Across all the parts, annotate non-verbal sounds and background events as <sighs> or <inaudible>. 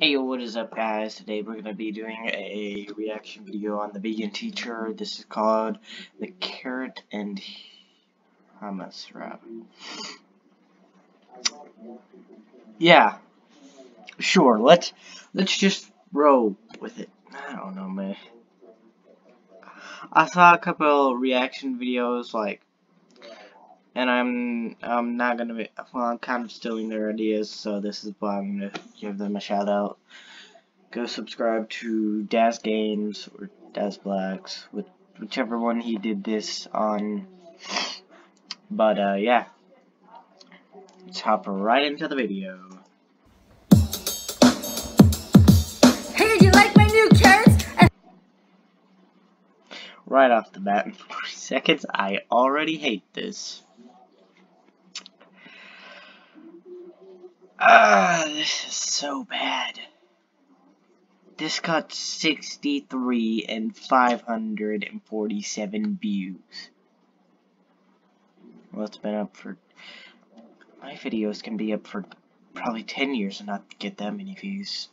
Hey, what is up guys? Today we're going to be doing a reaction video on the vegan teacher. This is called the carrot and hummus wrap. Yeah, sure, let's, let's just roll with it. I don't know, man. I saw a couple reaction videos, like, and I'm I'm not gonna be well I'm kind of stealing their ideas so this is why I'm gonna give them a shout out. Go subscribe to Daz Games or Daz Blacks with whichever one he did this on. But uh yeah. Let's hop right into the video. Hey do you like my new carrots? Right off the bat <laughs> in 40 seconds I already hate this Ah, this is so bad. This got 63 and 547 views. Well, it's been up for... My videos can be up for probably 10 years and not get that many views.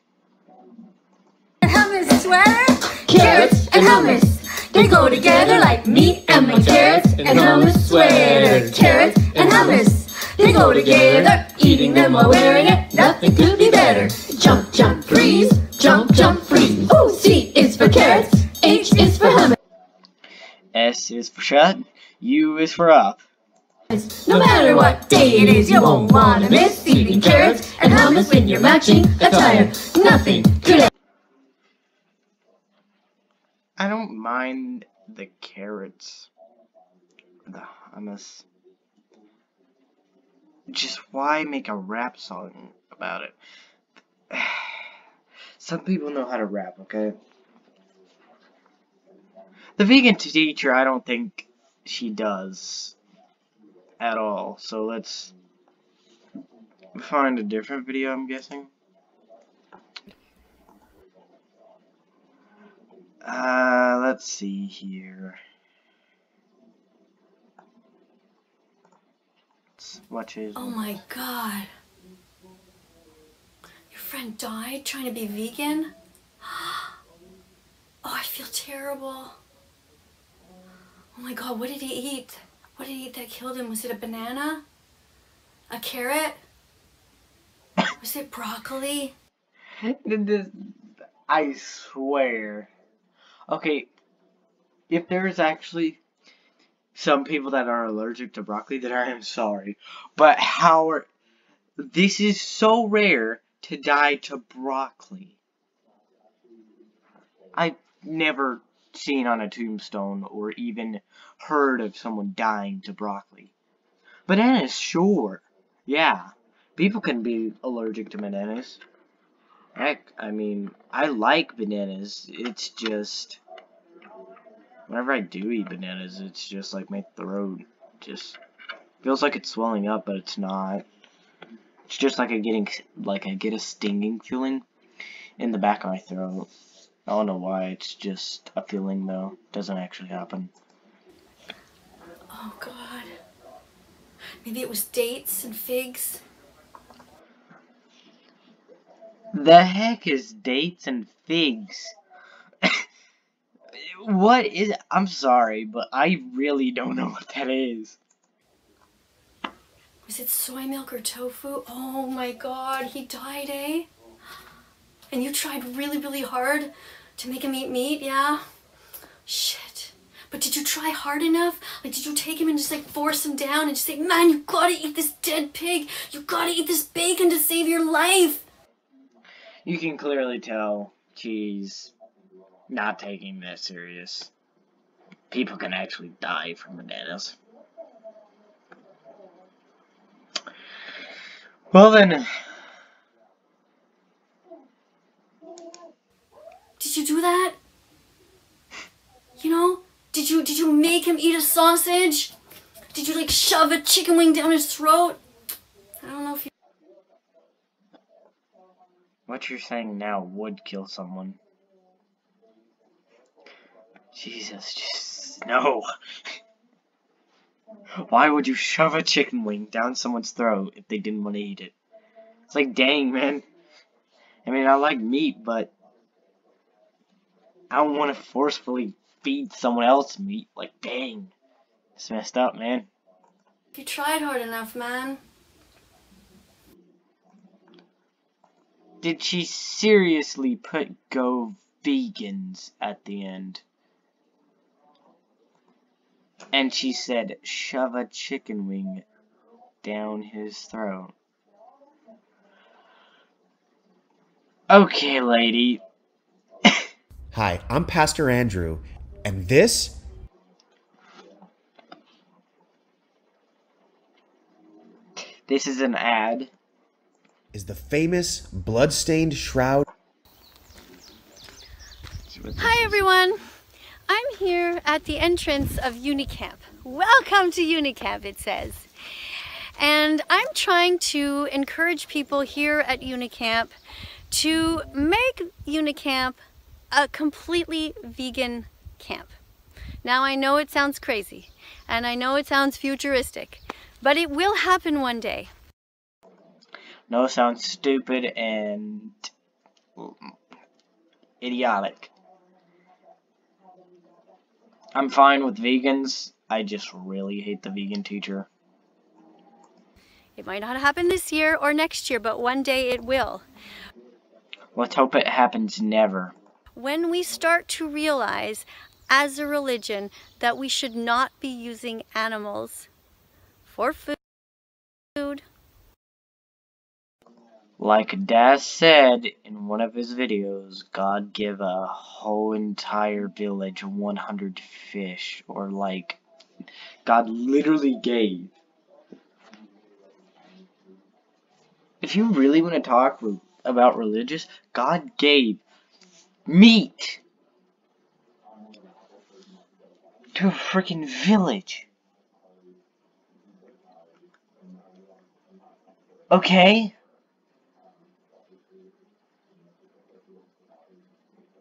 Hummus sweater? Carrots and hummus. They go together like meat and my carrots and hummus sweater. Carrots and hummus. They go together, eating them while wearing it. Nothing could be better. Jump, jump, freeze. Jump, jump, freeze. Ooh, C is for carrots. H is for hummus. S is for shut. U is for up. No matter what day it is, you won't wanna miss eating carrots and hummus when you're matching attire. Nothing could I don't mind the carrots. The hummus. Just why make a rap song about it? <sighs> Some people know how to rap, okay? The vegan teacher, I don't think she does at all. So let's find a different video, I'm guessing. Uh, let's see here. His. Oh my god. Your friend died trying to be vegan? <gasps> Oh, I feel terrible. Oh my god, what did he eat? What did he eat that killed him? Was it a banana? A carrot? <laughs> Was it broccoli? I swear. Okay, if there's actually some people that are allergic to broccoli, that I am sorry. But how are, this is so rare to die to broccoli. I've never seen on a tombstone or even heard of someone dying to broccoli. Bananas, sure. Yeah. People can be allergic to bananas. Heck, I mean, I like bananas. It's just whenever I do eat bananas, it's just like my throat just feels like it's swelling up, but it's not. It's just like I getting like I get a stinging feeling in the back of my throat. I don't know why. It's just a feeling though. It doesn't actually happen. Oh god. Maybe it was dates and figs. The heck is dates and figs? What is I'm sorry, but I really don't know what that is. Was it soy milk or tofu? Oh my god, he died, eh? And you tried really, really hard to make him eat meat, yeah? Shit. But did you try hard enough? Like, did you take him and just like force him down and just say, man, you gotta eat this dead pig. You gotta eat this bacon to save your life. You can clearly tell she's not taking that serious. People can actually die from bananas. Well then. Uh, did you do that? You know? Did you did you make him eat a sausage? Did you like shove a chicken wing down his throat? I don't know if you What you're saying now would kill someone. Jesus, just no. Why would you shove a chicken wing down someone's throat if they didn't want to eat it? It's like, dang, man. I mean, I like meat, but I don't want to forcefully feed someone else meat. Like, dang. It's messed up, man. You tried hard enough, man. Did she seriously put go vegans at the end? And she said, shove a chicken wing down his throat. Okay, lady. <laughs> Hi, I'm Pastor Andrew, and this This is an ad. is the famous bloodstained shroud. Hi, everyone. I'm here at the entrance of Unicamp. Welcome to Unicamp, it says. And I'm trying to encourage people here at Unicamp to make Unicamp a completely vegan camp. Now, I know it sounds crazy, and I know it sounds futuristic, but it will happen one day. No, sounds stupid and idiotic. I'm fine with vegans. I just really hate the vegan teacher. It might not happen this year or next year, but one day it will. Let's hope it happens never. when we start to realize as a religion that we should not be using animals for food, Like Daz said in one of his videos, God give a whole entire village 100 fish, or like, God literally gave. If you really want to talk about religious, God gave meat to a freaking village. Okay?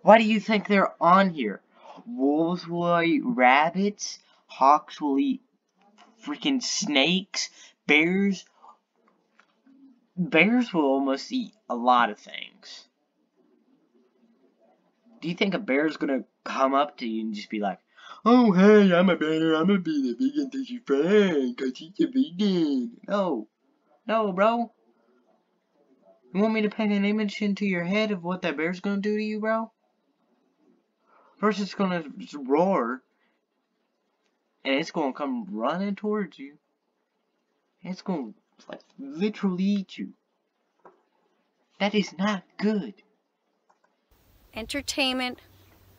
Why do you think they're on here? Wolves will eat rabbits, hawks will eat freaking snakes, bears bears will almost eat a lot of things. Do you think a bear's gonna come up to you and just be like, Oh hey, I'm a bear, I'm gonna be the vegan teacher friend, cause he's a vegan. No. No, bro. You want me to paint an image into your head of what that bear's gonna do to you, bro? First it's gonna roar. And it's gonna come running towards you. And it's gonna like literally eat you. That is not good. entertainment,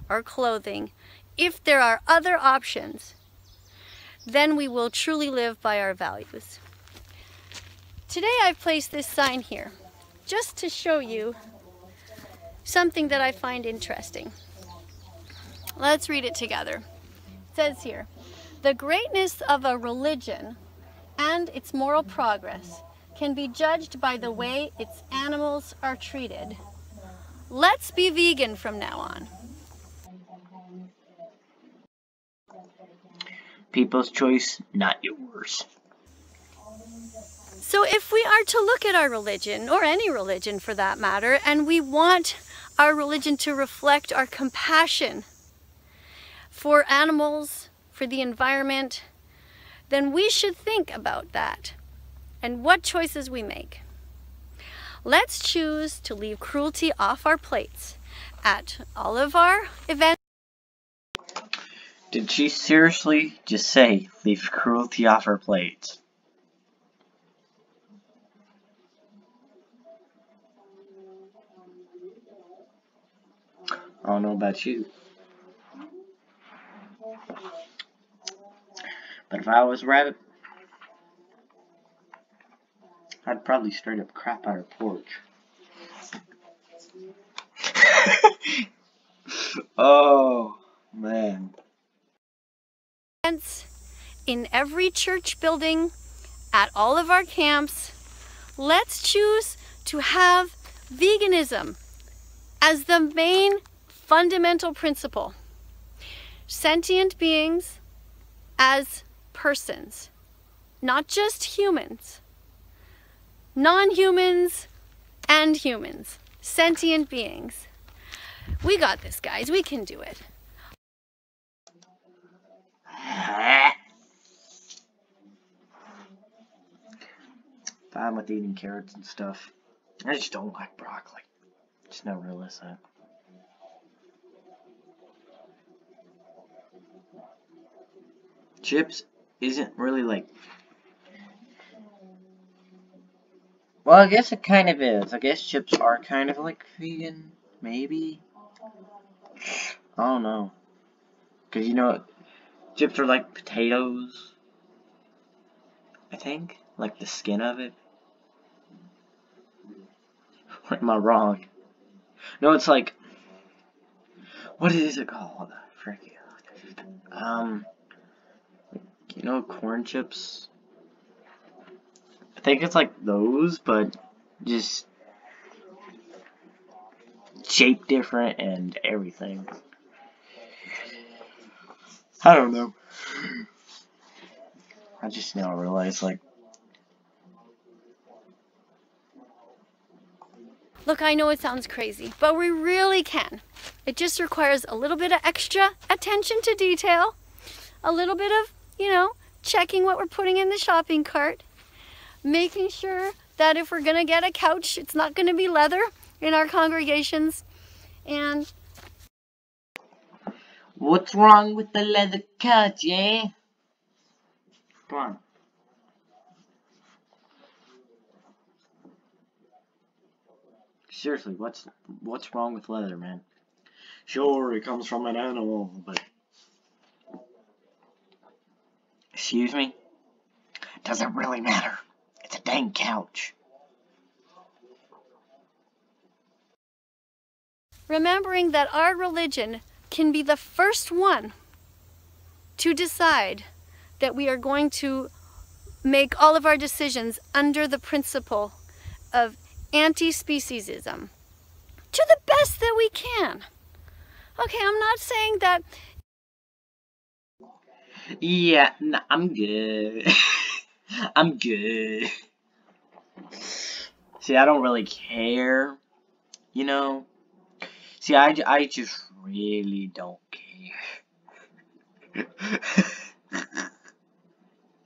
or clothing, if there are other options, then we will truly live by our values. Today I've placed this sign here just to show you something that I find interesting. Let's read it together. It says here, the greatness of a religion and its moral progress can be judged by the way its animals are treated. Let's be vegan from now on. People's choice, not yours. So, if we are to look at our religion, or any religion for that matter, and we want our religion to reflect our compassion for animals, for the environment, then we should think about that and what choices we make. Let's choose to leave cruelty off our plates at all of our events. Did she seriously just say leave cruelty off our plates? I don't know about you. But if I was a rabbit, I'd probably straight up crap out her porch. <laughs> oh, man. events in every church building, at all of our camps, let's choose to have veganism as the main fundamental principle. Sentient beings as persons, not just humans, non humans and humans. sentient beings. We got this, guys. We can do it. Fine with eating carrots and stuff. I just don't like broccoli. Just not realized that. Chips isn't really like. Well, I guess it kind of is. I guess chips are kind of like vegan, maybe. I don't know. Cause you know, chips are like potatoes. I think, like the skin of it. Or am I wrong? No, it's like, what is it called? Frick. Um, you know, corn chips. I think it's like those, but just shape different and everything. I don't know. I just now realize, like, Look, I know it sounds crazy, but we really can. It just requires a little bit of extra attention to detail, a little bit of, you know, checking what we're putting in the shopping cart, making sure that if we're to get a couch, it's not to be leather in our congregations, and what's wrong with the leather couch, eh? Come on. Seriously, what's what's wrong with leather, man? Sure, it comes from an animal, but excuse me, doesn't really matter. It's a dang couch. remembering that our religion can be the first one to decide that we are going to make all of our decisions under the principle of anti-speciesism to the best that we can. Okay, I'm not saying that Yeah, nah, I'm good. <laughs> I'm good. See, I don't really care, you know. See, I, I just really don't care. <laughs>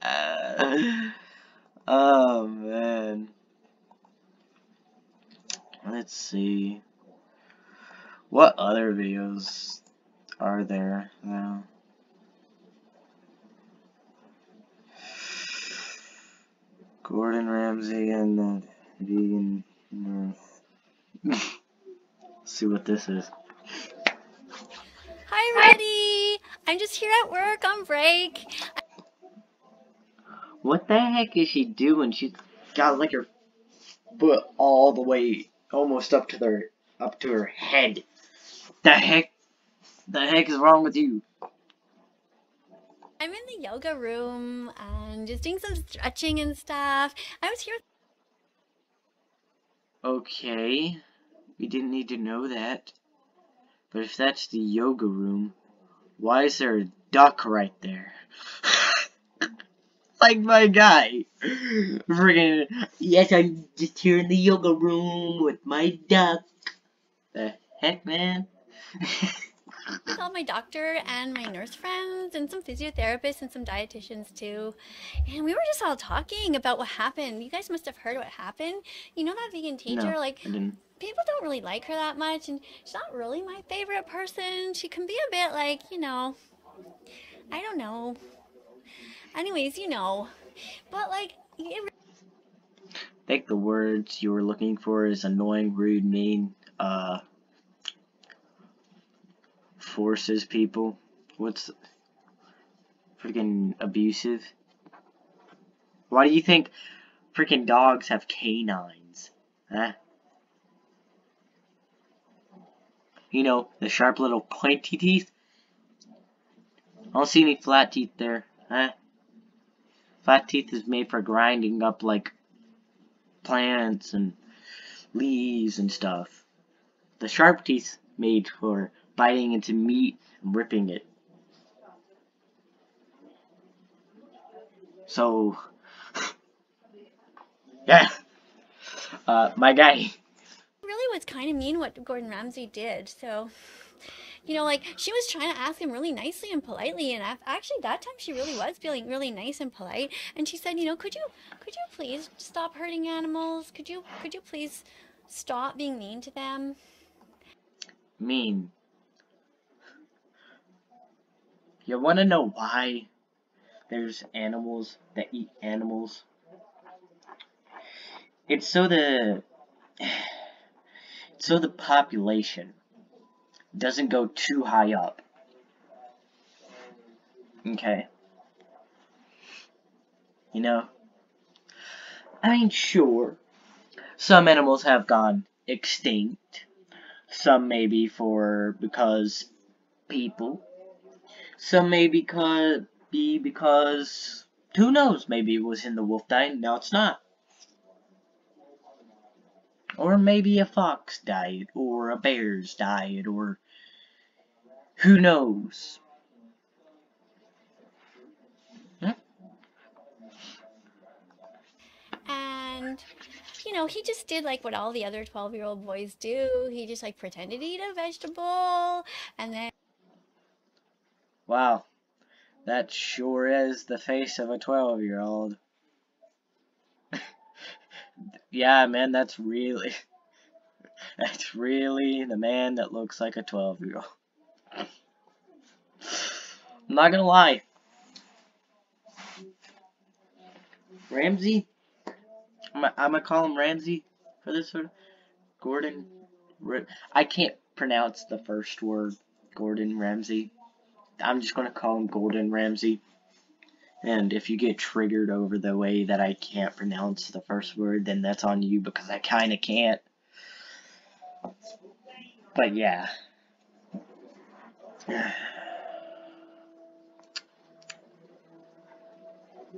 uh, oh, man. Let's see. What other videos are there now? Gordon Ramsay and the vegan nurse. see what this is. Hi, Reddy. I'm just here at work on break. What the heck is she doing? She's got like her foot all the way almost up to their up to her head. The heck the heck is wrong with you? I'm in the yoga room and just doing some stretching and stuff. I was here. Okay. We didn't need to know that. But if that's the yoga room, why is there a duck right there? <laughs> like my guy. Friggin' yes, I'm just here in the yoga room with my duck. The heck, man? <laughs> with all my doctor and my nurse friends and some physiotherapists and some dietitians too. And we were just all talking about what happened. You guys must have heard what happened. You know that vegan teacher? no, like people don't really like her that much and she's not really my favorite person. She can be a bit like, you know, I don't know. Anyways, you know. But like it I think the words you were looking for is annoying, rude, mean, uh, forces people. What's freaking abusive? Why do you think freaking dogs have canines? Huh? You know, the sharp little pointy teeth? I don't see any flat teeth there, huh? Flat teeth is made for grinding up like plants and leaves and stuff. The sharp teeth made for biting into meat and ripping it. So, <laughs> yeah. Uh, my guy. really was kind of mean what Gordon Ramsay did. So, you know, like she was trying to ask him really nicely and politely, and actually that time she really was feeling really nice and polite. And she said, you know, could you could you please stop hurting animals? Could you could you please stop being mean to them? Mean. You want to know why there's animals that eat animals? It's so the <sighs> so the population doesn't go too high up. Okay. You know? I mean, sure. Some animals have gone extinct. Some maybe for because people. Some may because be because who knows? Maybe it was in the wolf diet. Now it's not. Or maybe a fox diet, or a bear's diet, or who knows? Hmm? And you know, he just did like what all the other 12 year old boys do. He just like pretended to eat a vegetable and then Wow, that sure is the face of a 12 year old. <laughs> yeah, man, that's really, <laughs> that's really the man that looks like a 12 year old. I'm not gonna lie. Ramsay? I'm gonna, call him Ramsay for this one. Gordon. I can't pronounce the first word. Gordon Ramsay. I'm just gonna call him Golden Ramsay. And if you get triggered over the way that I can't pronounce the first word, then that's on you because I kinda can't. But yeah. <sighs>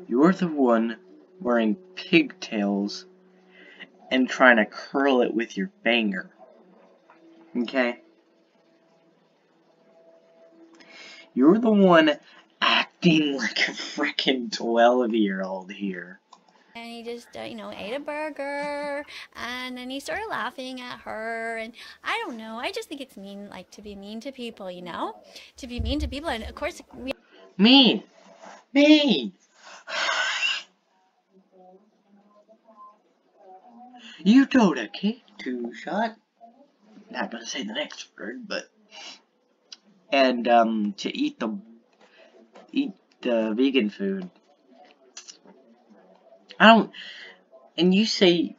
You're the one wearing pigtails and trying to curl it with your finger. Okay? You're the one acting like a freaking 12 year old here. and he just uh, you know ate a burger and then he started laughing at her and I don't know. I just think it's mean like to be mean to people, you know? To be mean to people and of course we Mean! Mean! You told a kid to shot. Not gonna say the next word, but and um to eat the eat the vegan food. I don't. And you say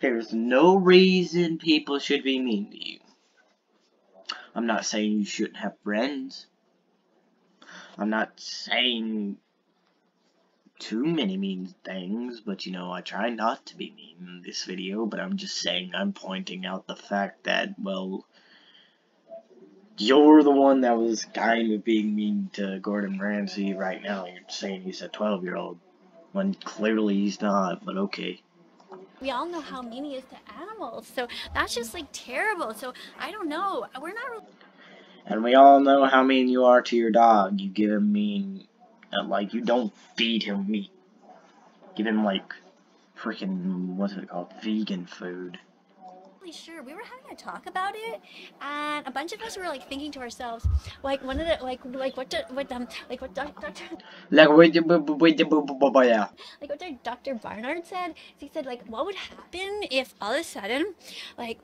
there's no reason people should be mean to you. I'm not saying you shouldn't have friends. I'm not saying too many mean things, but you know, I try not to be mean in this video, but I'm just saying, I'm pointing out the fact that, well, you're the one that was kind of being mean to Gordon Ramsay right now. You're saying he's a 12 year old, when clearly he's not, but okay. we all know how mean he is to animals. So that's just like terrible. So I don't know. We're not really And we all know how mean you are to your dog. You give him mean, uh, like, you don't feed him meat. Give him, like, freaking, what's it called? Vegan food. Really sure. We were having a talk about it, and a bunch of us were like thinking to ourselves, like one of the like like what do- what um like what doc- doctor <laughs> Like, wait, yeah. like what Dr. Barnard said. He said like what would happen if all of a sudden, like.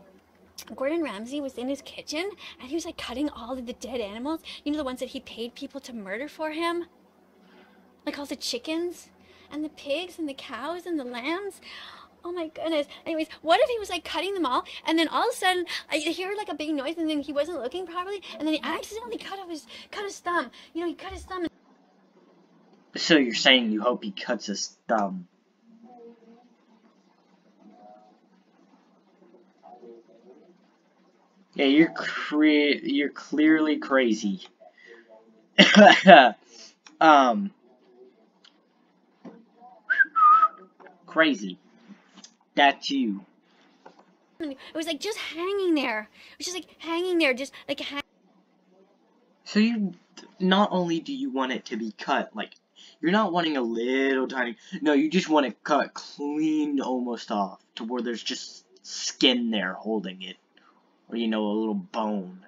Gordon Ramsay was in his kitchen and he was like cutting all of the dead animals. You know the ones that he paid people to murder for him? Like all the chickens and the pigs and the cows and the lambs. Oh my goodness. Anyways, what if he was like cutting them all and then all of a sudden I hear like a big noise and then he wasn't looking properly and then he accidentally cut off his cut his thumb. You know, he cut his thumb So you're saying you hope he cuts his thumb. Yeah, you're cre- you're clearly crazy. <laughs> um, crazy. That's you. it was like just hanging there. It was just like hanging there, just like hang- So you, not only do you want it to be cut, like, you're not wanting a little tiny, no, you just want it cut clean almost off, to where there's just skin there holding it. Or, you know, a little bone.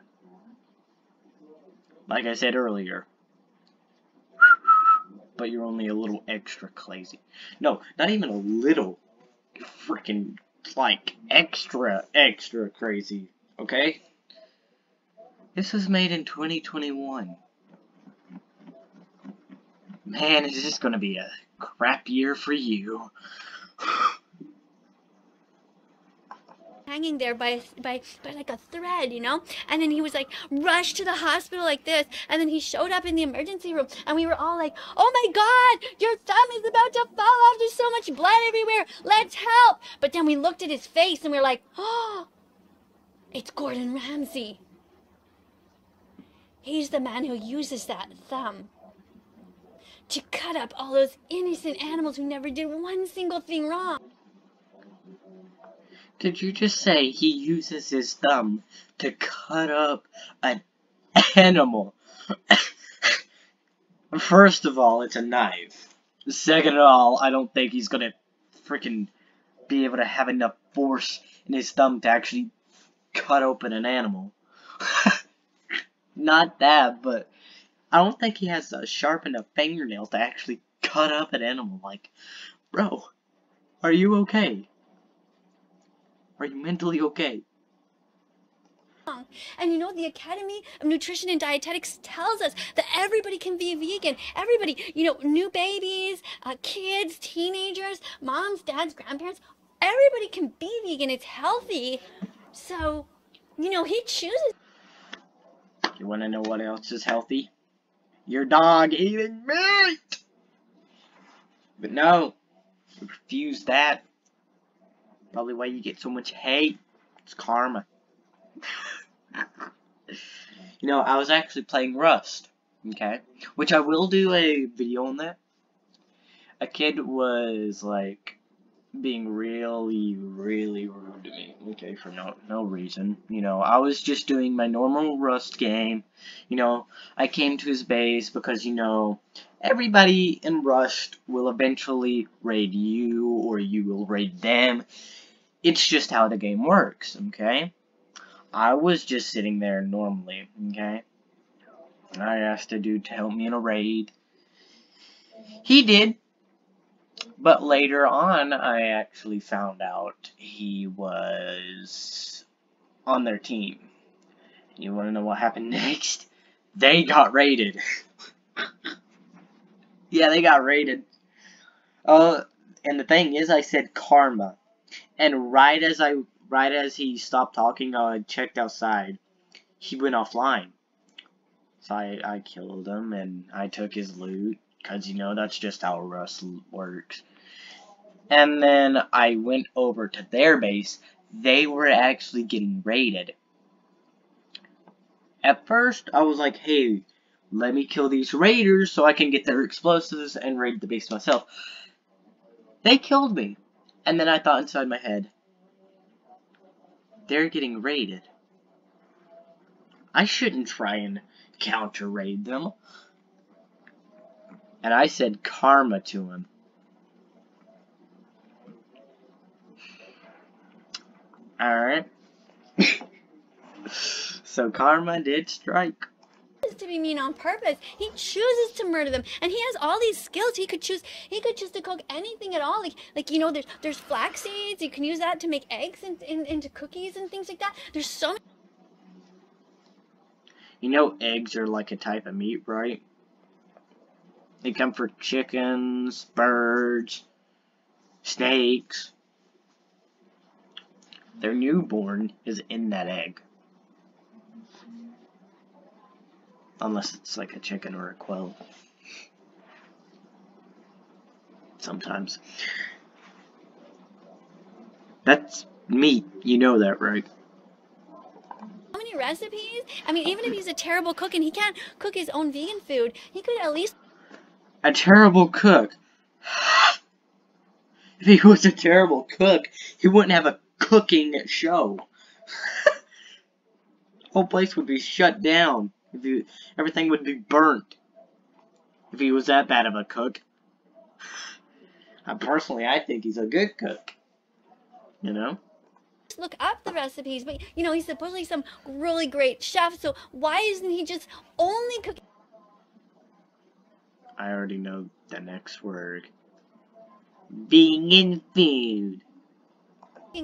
Like I said earlier. But you're only a little extra crazy. No, not even a little. Freaking, like, extra, extra crazy. Okay? This was made in 2021. Man, is this gonna be a crap year for you. <sighs> <sighs> <sighs> hanging there by by by like a thread, you know. And then he was like rushed to the hospital like this, and then he showed up in the emergency room, and we were all like, "Oh my God, your thumb is about to fall off! There's so much blood everywhere! Let's help!" But then we looked at his face, and we were like, "Oh, it's Gordon Ramsay. He's the man who uses that thumb." To cut up all those innocent animals who never did one single thing wrong. Did you just say he uses his thumb to cut up an animal? <laughs> First of all, it's a knife. Second of all, I don't think he's gonna freaking be able to have enough force in his thumb to actually cut open an animal. <laughs> Not that, but I don't think he has a sharp enough fingernail to actually cut up an animal. Like, bro, are you okay? Are you mentally okay? And you know, the Academy of Nutrition and Dietetics tells us that everybody can be vegan. Everybody, you know, new babies, uh, kids, teenagers, moms, dads, grandparents, everybody can be vegan. It's healthy. So, you know, he chooses. You want to know what else is healthy? Your dog eating meat! But no, refuse that. Probably why you get so much hate. It's karma. <laughs> you know, I was actually playing Rust. Okay? Which I will do a video on that. A kid was like being really, really rude to me. Okay, for no no reason. You know, I was just doing my normal Rust game. You know, I came to his base because, you know, everybody in Rust will eventually raid you or you will raid them. It's just how the game works, okay? I was just sitting there normally, okay? I asked a dude to help me in a raid. He did. But later on, I actually found out he was on their team. You want to know what happened <laughs> next? They got raided. <laughs> yeah, they got raided. Uh, and the thing is, I said karma. And right as I, right as he stopped talking, I checked outside. He went offline. So I, I killed him and I took his loot. Cause you know, that's just how Rust works. And then I went over to their base. They were actually getting raided. At first, I was like, hey, let me kill these raiders so I can get their explosives and raid the base myself. They killed me. And then I thought inside my head, they're getting raided. I shouldn't try and counter raid them. And I said karma to him. Alright. <laughs> so karma did strike to be mean on purpose. He chooses to murder them, and he has all these skills. He could choose. He could choose to cook anything at all. Like, like you know, there's there's flax seeds. You can use that to make eggs and in, in, into cookies and things like that. There's so many. You know, eggs are like a type of meat, right? They come for chickens, birds, snakes. Their newborn is in that egg. Unless it's like a chicken or a quail. Sometimes. That's meat. You know that, right? How many recipes? I mean, even if he's a terrible cook and he can't cook his own vegan food, he could at least... A terrible cook? <sighs> if he was a terrible cook, he wouldn't have a cooking show. <laughs> whole place would be shut down. If everything would be burnt. If he was that bad of a cook. I personally, I think he's a good cook. You know? look up the recipes, but you know, he's supposedly some really great chef, so why isn't he just only cooking I already know the next word. Vegan food.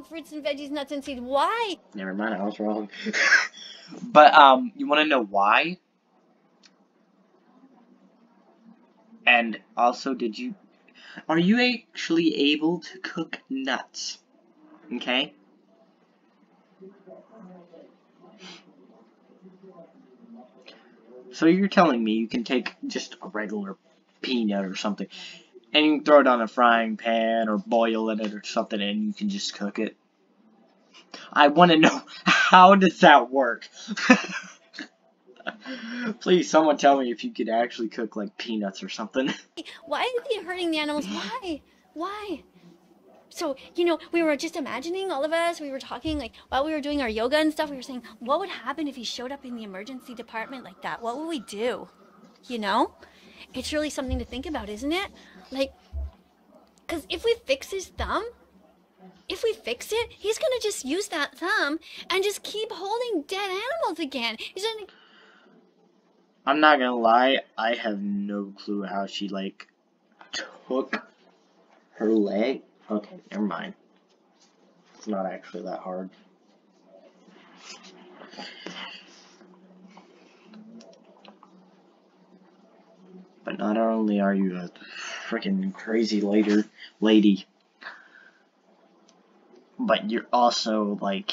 fruits and veggies, nuts and seeds? Why? Never mind, I was wrong. <laughs> but um, you want to know why? And also, did you are you actually able to cook nuts? Okay. So you're telling me you can take just a regular peanut or something and you can throw it on a frying pan or boil it or something and you can just cook it? I want to know <laughs> how does that work? <laughs> Please, someone tell me if you could actually cook like peanuts or something. <laughs> Why is he hurting the animals? Why? Why? So, you know, we were just imagining, all of us, we were talking, like, while we were doing our yoga and stuff, we were saying, what would happen if he showed up in the emergency department like that? What would we do? You know? It's really something to think about, isn't it? Like, because if we fix his thumb, if we fix it, he's gonna just use that thumb and just keep holding dead animals again. He's gonna I'm not gonna lie, I have no clue how she like took her leg. Okay, never mind. It's not actually that hard. But not only are you a freaking crazy later lady, but you're also like,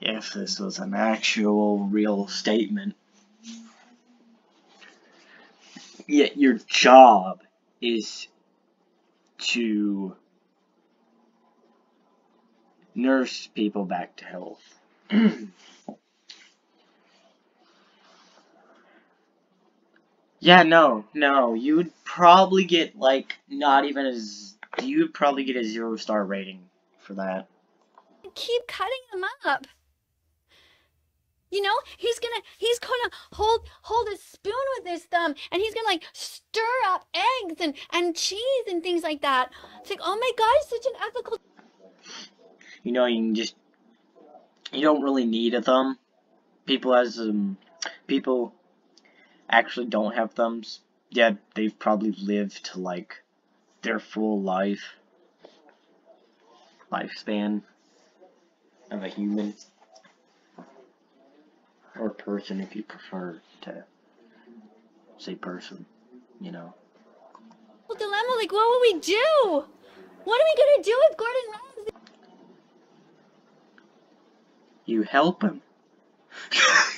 if this was an actual real statement, yet your job is to nurse people back to health. <clears throat> yeah, no, no, you would probably get like not even as you would probably get a zero star rating for that. Keep cutting them up. You know, he's gonna he's gonna hold hold a spoon with his thumb and he's gonna like stir up eggs and and cheese and things like that. It's like, oh my god, such an ethical You know, you can just you don't really need a thumb. People as um people actually don't have thumbs. Yeah, they've probably lived to like their full life lifespan of a human or person if you prefer to say person, you know. dilemma. Like, what will we do? What are we gonna do with Gordon Ramsay? You help him. <laughs>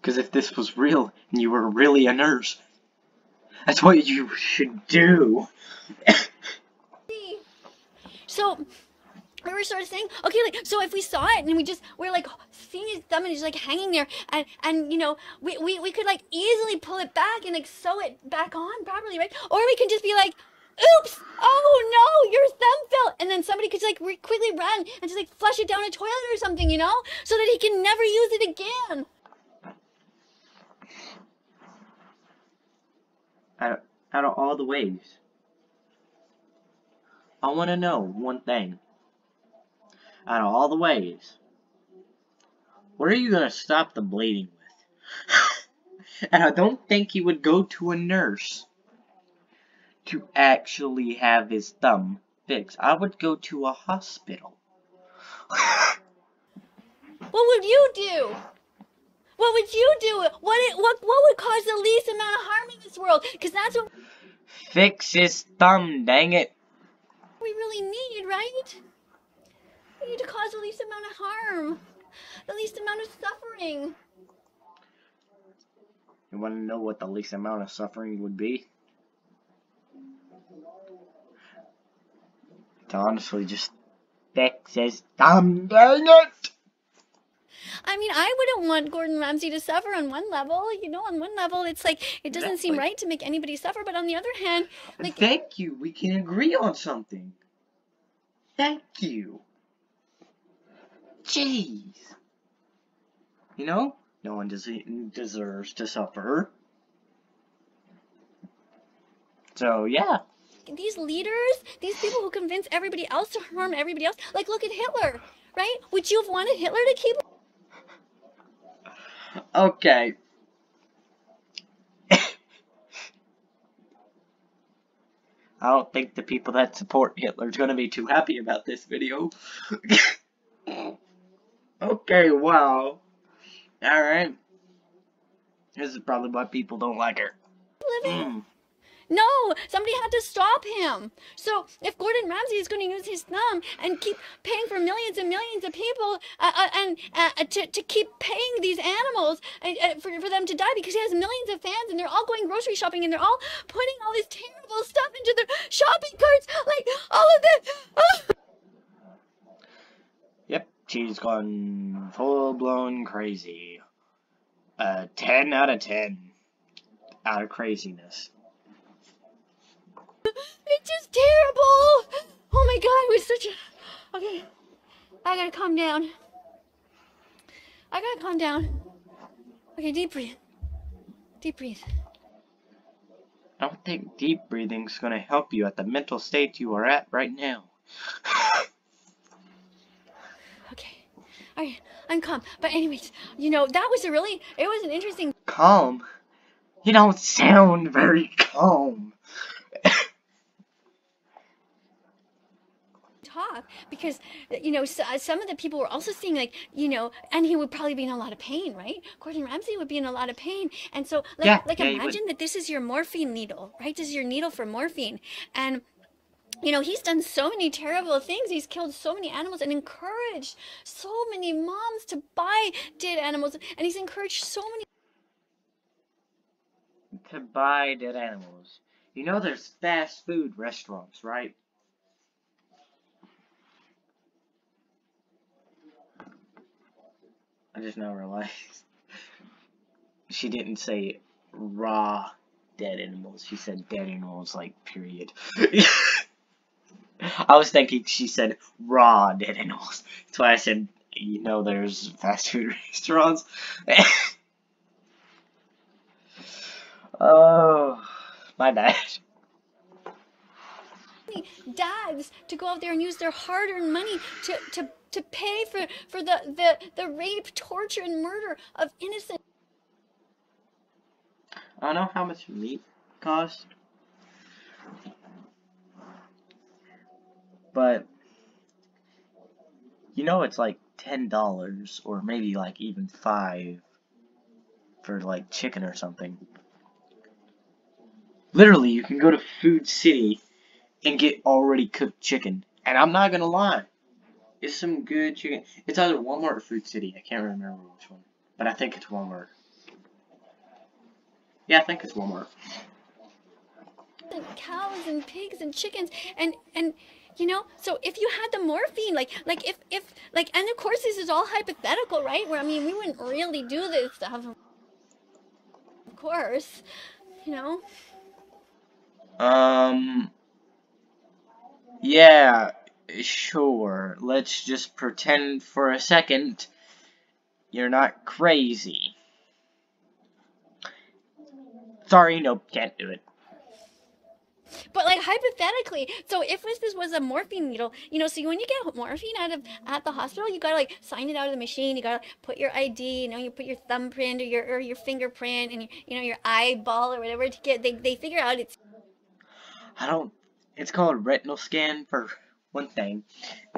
Because if this was real and you were really a nurse, that's what you should do. <laughs> So we were sort of saying, okay, like so if we saw it and we just we're like seeing his thumb and he's like hanging there and and you know we, we we could like easily pull it back and like sew it back on properly, right? Or we can just be like, oops, oh no, your thumb fell, and then somebody could like re- quickly run and just like flush it down a toilet or something, you know, so that he can never use it again. out of, out of all the ways. I want to know one thing. Out of all the ways, what are you going to stop the bleeding with? <laughs> and I don't think he would go to a nurse to actually have his thumb fixed. I would go to a hospital. <laughs> What would you do? What would you do? What it, what what would cause the least amount of harm in this world? Because that's what Fix his thumb, dang it. we really need, right? Need to cause the least amount of harm, the least amount of suffering. You want to know what the least amount of suffering would be? To honestly just fix his thumb, dang it! I mean, I wouldn't want Gordon Ramsay to suffer on one level. You know, on one level, it's like it doesn't seem right to make anybody suffer, but on the other hand, like Thank you, we can agree on something. Thank you. Jeez. You know, no one des- deserves to suffer. So, yeah. these leaders, these people who convince everybody else to harm everybody else. Like, look at Hitler, right? Would you have wanted Hitler to keep? Okay. <laughs> I don't think the people that support Hitler Hitler's gonna be too happy about this video. <laughs> okay, wow. Alright. This is probably why people don't like her. Mm. No, somebody had to stop him. So if Gordon Ramsay is going to use his thumb and keep paying for millions and millions of people uh, uh, and uh, uh, to, to keep paying these animals uh, uh, for, for them to die because he has millions of fans and they're all going grocery shopping and they're all putting all this terrible stuff into their shopping carts, like all of this. <laughs> She's gone full blown crazy. Uh, 10 out of 10 out of craziness. <laughs> It's just terrible. Oh my god, it was such a. Okay, I gotta calm down. I gotta calm down. Okay, deep breathe. Deep breathe. I don't think deep breathing's gonna help you at the mental state you are at right now. <laughs> I'm calm. But anyways, you know, that was a really it was an interesting calm? You don't sound very calm. talk because you know uh, some of the people were also seeing like you know and he would probably be in a lot of pain right gordon ramsay would be in a lot of pain and so like, Yeah, like yeah, imagine that this is your morphine needle right this is your needle for morphine and you know he's done so many terrible things he's killed so many animals and encouraged so many moms to buy dead animals and he's encouraged so many to buy dead animals. You know there's fast food restaurants, right? I just now realized <laughs> she didn't say raw dead animals. She said dead animals, like, period. <laughs> I was thinking she said raw dead animals. <laughs> That's why I said, you know, there's fast food <laughs> restaurants. oh, my bad. dads to go out there and use their hard-earned money to, to, to pay for, for the, the, the rape, torture, and murder of innocent I don't know how much meat cost. But you know it's like ten dollars or maybe like even five for like chicken or something. Literally you can go to Food City and get already cooked chicken. And I'm not gonna lie. It's some good chicken. It's either Walmart or Food City. I can't remember which one. But I think it's Walmart. Yeah, I think it's Walmart. And cows and pigs and chickens and and you know so if you had the morphine like like if if like and of course this is all hypothetical right where i mean we wouldn't really do this stuff of course you know Um. Yeah, sure. Let's just pretend for a second you're not crazy. Sorry, nope, can't do it. But like hypothetically so if this, was a morphine needle you know so when you get morphine out of at the hospital you gotta like sign it out of the machine you gotta put your id you know you put your thumbprint or your or your fingerprint and your, you know your eyeball or whatever to get they, they figure out it's I don't. It's called retinal scan for one thing,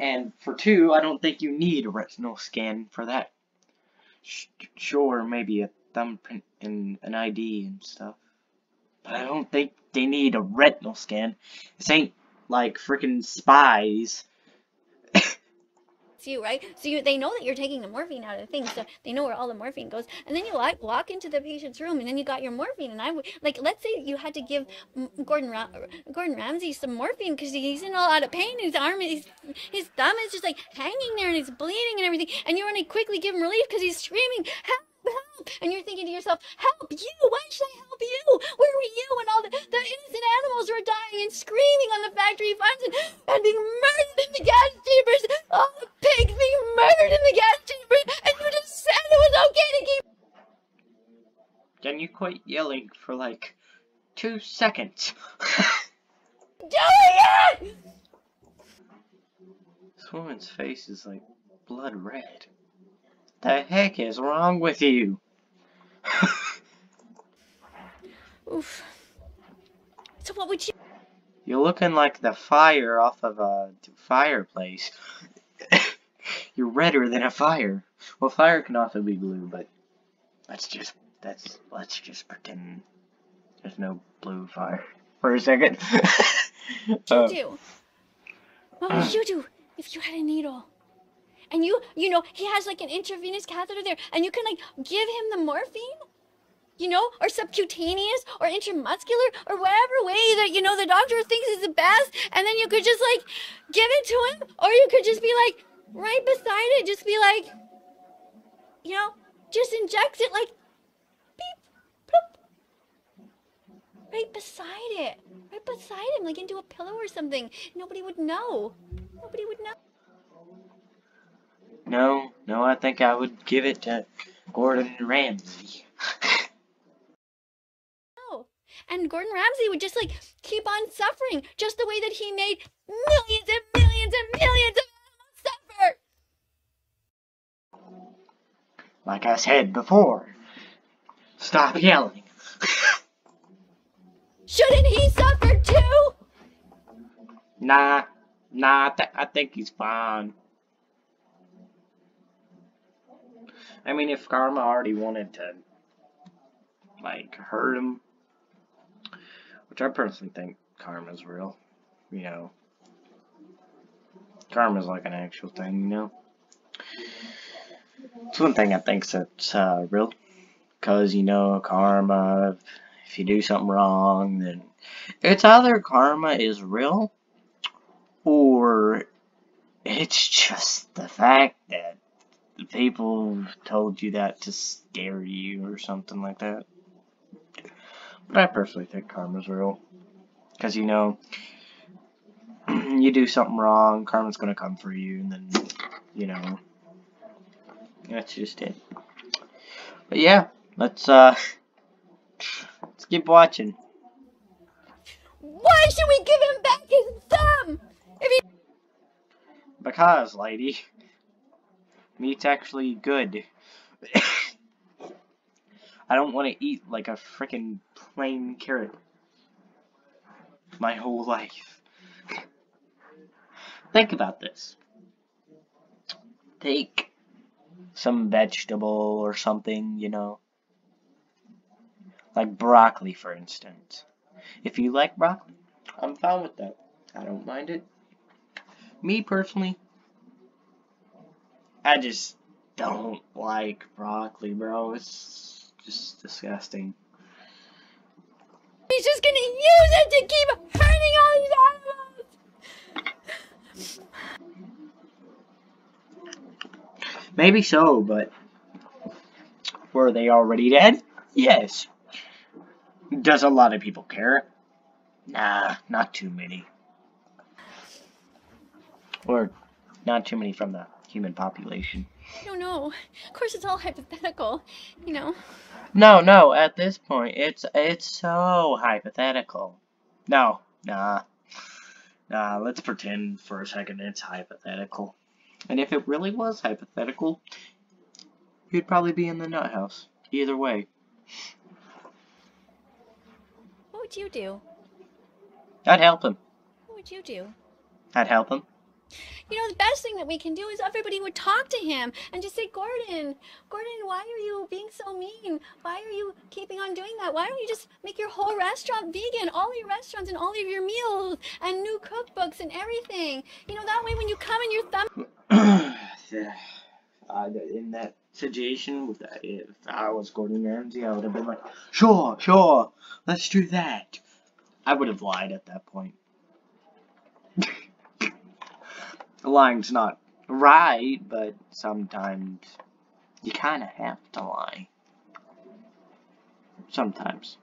and for two, I don't think you need a retinal scan for that. Sure, maybe a thumbprint and an ID and stuff, but I don't think they need a retinal scan. This ain't like freaking spies. It's you, right? So you, they know that you're taking the morphine out of the thing, so they know where all the morphine goes. And then you like walk into the patient's room, and then you got your morphine. And I would like, let's say you had to give Gordon Ra- Gordon Ramsay some morphine because he's in a lot of pain. His arm, his his thumb is just like hanging there, and he's bleeding and everything. And you want to quickly give him relief because he's screaming, help! Help! And you're thinking to yourself, help you! Why should I help you? Where were you when all the, the innocent animals were dying and screaming on the factory farms and, and being murdered in the gas chambers? All the pigs being murdered in the gas chambers, and you just said it was okay to keep. <laughs> Can you quit yelling for like two seconds? <laughs> doing it? This woman's face is like blood red. The heck is wrong with you? <laughs> Oof. So what would you? You're looking like the fire off of a fireplace. <laughs> You're redder than a fire. Well, fire can also be blue, but let's just that's let's just pretend there's no blue fire for a second. <laughs> what would Uh, do? What would you do if you had a needle? And you, you know, he has like an intravenous catheter there, and you can like give him the morphine, you know, or subcutaneous, or intramuscular, or whatever way that you know the doctor thinks is the best, and then you could just like give it to him, or you could just be like right beside it, just be like, you know, just inject it like beep, bloop, right beside it, right beside him, like into a pillow or something. Nobody would know. Nobody would know. No, no, I think I would give it to Gordon Ramsay. know. And Gordon Ramsay would just like keep on suffering, just the way that he made millions and millions and millions of animals suffer. like I said before, stop yelling. <laughs> Shouldn't he suffer too? Nah, nah, I, th- I think he's fine. I mean, if Karma already wanted to, like, hurt him, which I personally think Karma's real, you know. Karma's like an actual thing, you know. It's one thing I think that's uh, real, because, you know, Karma, if you do something wrong, then it's either Karma is real, or it's just the fact that the people told you that to scare you or something like that. But I personally think karma's real. Because, you know, <clears throat> you do something wrong, karma's gonna come for you, and then, you know, that's just it. But yeah, let's, uh, let's keep watching. Why should we give him back his thumb? If he Because, lady, meat's actually good. <coughs> I don't want to eat like a freaking plain carrot my whole life. Think about this. Take some vegetable or something, you know. Like broccoli, for instance. If you like broccoli, I'm fine with that. I don't mind it. Me personally, I just don't like broccoli, bro. It's just disgusting. he's just gonna use it to keep hurting all these animals. Maybe so, but were they already dead? Yes. Does a lot of people care? Nah, not too many. Or not too many from the human population. I don't know. Of course, it's all hypothetical, you know. No, no, at this point, it's it's so hypothetical. No, nah. Nah, let's pretend for a second it's hypothetical. And if it really was hypothetical, you'd probably be in the nut house. Either way. What would you do? I'd help him. What would you do? I'd help him. You know, the best thing that we can do is everybody would talk to him and just say, Gordon, Gordon, why are you being so mean? Why are you keeping on doing that? Why don't you just make your whole restaurant vegan? All your restaurants and all of your meals and new cookbooks and everything. You know, that way when you come and your thumb. <clears throat> in that situation, with that, if I was Gordon Ramsay, I would have been like, sure, sure, let's do that. I would have lied at that point. Lying's not right, but sometimes you kind of have to lie. Sometimes.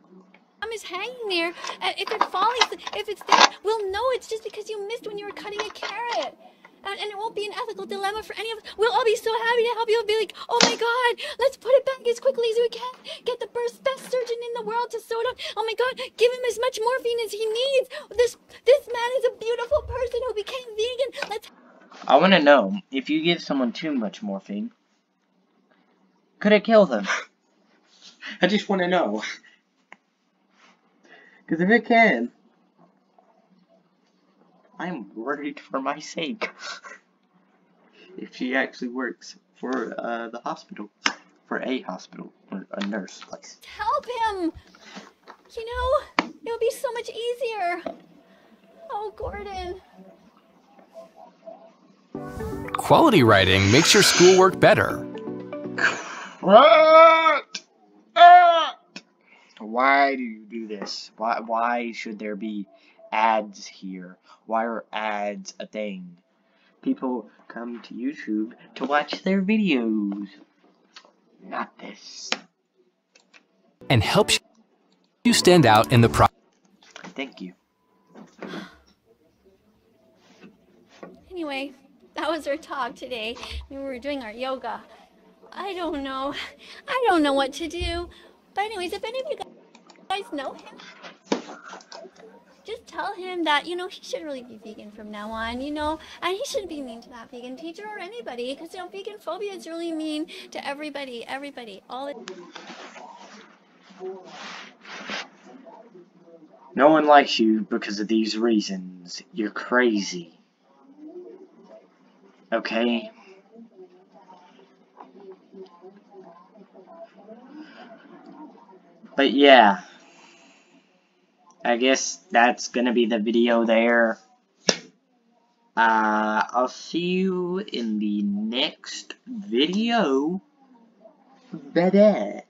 thumb is hanging there. And if it falls, if it's there, we'll know it's just because you missed when you were cutting a carrot. and, and it won't be an ethical dilemma for any of us. We'll all be so happy to help you. We'll be like, oh my god, let's put it back as quickly as we can. Get the best, best surgeon in the world to sew it up. Oh my god, give him as much morphine as he needs. This this man is a beautiful person who became vegan. Let's I want to know if you give someone too much morphine, could it kill them? <laughs> I just want to know. Because if it can, I'm worried for my sake. <laughs> if she actually works for uh, the hospital, for a hospital, or a nurse place. help him. You know, it would be so much easier. Oh, Gordon. Quality writing makes your schoolwork better. What? Why do you do this? Why why should there be ads here? Why are ads a thing? People come to YouTube to watch their videos. Not this. and helps you stand out in the pro- Thank you. Anyway, that was our talk today. We were doing our yoga. I don't know. I don't know what to do. But anyways, if any of you guys know him, just tell him that, you know, he should really be vegan from now on, you know, and he shouldn't be mean to that vegan teacher or anybody, because, you know, vegan phobia is really mean to everybody, everybody, all No one likes you because of these reasons. You're crazy. Okay? But yeah. I guess that's gonna be the video there. Uh, I'll see you in the next video. Bye-bye.